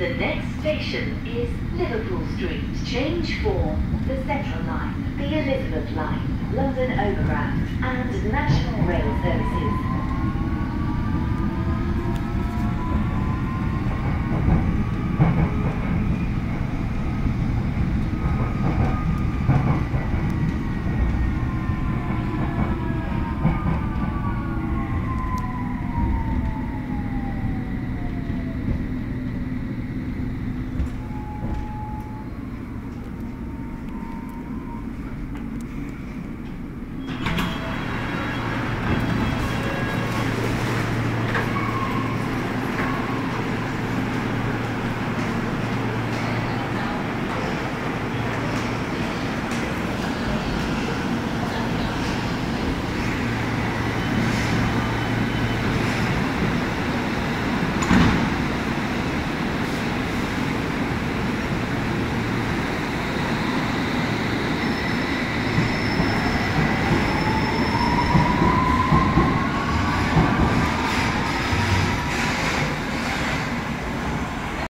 The next station is Liverpool Street. Change for the Central Line, the Elizabeth Line, London Overground, and National Rail Services.